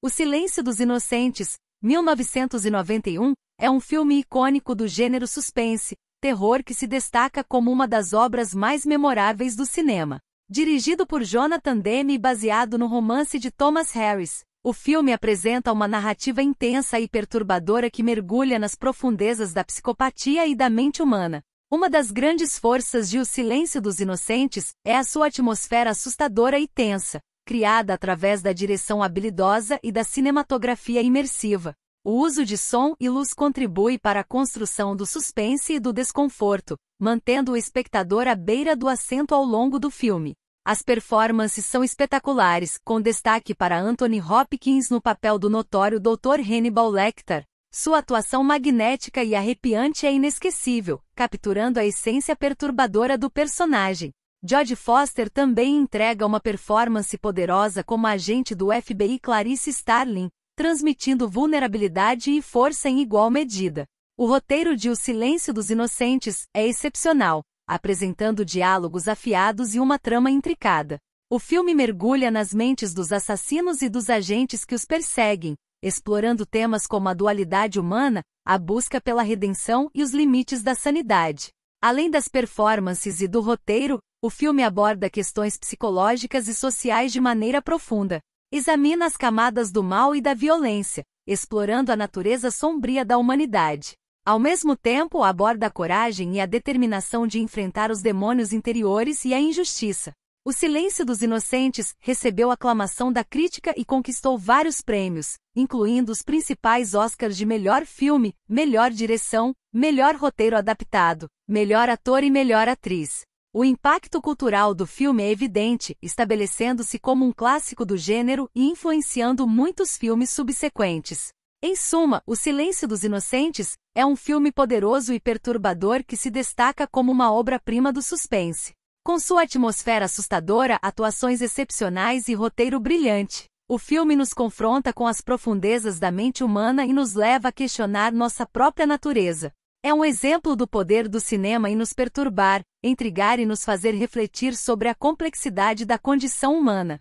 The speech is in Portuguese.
O Silêncio dos Inocentes, 1991, é um filme icônico do gênero suspense, terror que se destaca como uma das obras mais memoráveis do cinema. Dirigido por Jonathan Demme e baseado no romance de Thomas Harris, o filme apresenta uma narrativa intensa e perturbadora que mergulha nas profundezas da psicopatia e da mente humana. Uma das grandes forças de O Silêncio dos Inocentes é a sua atmosfera assustadora e tensa, criada através da direção habilidosa e da cinematografia imersiva. O uso de som e luz contribui para a construção do suspense e do desconforto, mantendo o espectador à beira do assento ao longo do filme. As performances são espetaculares, com destaque para Anthony Hopkins no papel do notório Dr. Hannibal Lecter. Sua atuação magnética e arrepiante é inesquecível, capturando a essência perturbadora do personagem. Jodie Foster também entrega uma performance poderosa como agente do FBI Clarice Starling, transmitindo vulnerabilidade e força em igual medida. O roteiro de O Silêncio dos Inocentes é excepcional, apresentando diálogos afiados e uma trama intricada. O filme mergulha nas mentes dos assassinos e dos agentes que os perseguem, explorando temas como a dualidade humana, a busca pela redenção e os limites da sanidade. Além das performances e do roteiro, o filme aborda questões psicológicas e sociais de maneira profunda. Examina as camadas do mal e da violência, explorando a natureza sombria da humanidade. Ao mesmo tempo, aborda a coragem e a determinação de enfrentar os demônios interiores e a injustiça. O Silêncio dos Inocentes recebeu aclamação da crítica e conquistou vários prêmios, incluindo os principais Oscars de melhor filme, melhor direção, melhor roteiro adaptado, melhor ator e melhor atriz. O impacto cultural do filme é evidente, estabelecendo-se como um clássico do gênero e influenciando muitos filmes subsequentes. Em suma, O Silêncio dos Inocentes é um filme poderoso e perturbador que se destaca como uma obra-prima do suspense. Com sua atmosfera assustadora, atuações excepcionais e roteiro brilhante, o filme nos confronta com as profundezas da mente humana e nos leva a questionar nossa própria natureza. É um exemplo do poder do cinema em nos perturbar, intrigar e nos fazer refletir sobre a complexidade da condição humana.